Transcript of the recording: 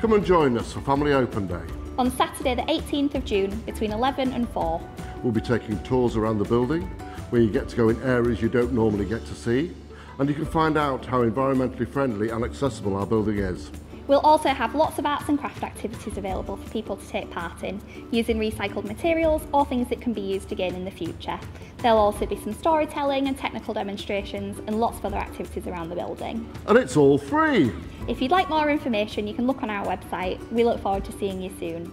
Come and join us for Family Open Day. On Saturday the 18th of June between 11 and 4. We'll be taking tours around the building where you get to go in areas you don't normally get to see and you can find out how environmentally friendly and accessible our building is. We'll also have lots of arts and craft activities available for people to take part in, using recycled materials or things that can be used again in the future. There'll also be some storytelling and technical demonstrations and lots of other activities around the building. And it's all free! If you'd like more information, you can look on our website. We look forward to seeing you soon.